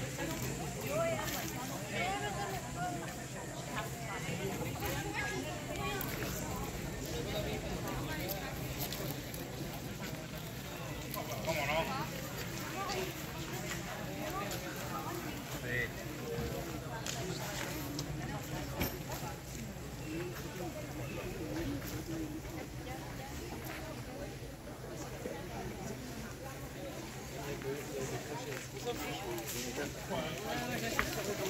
don't. Thank you.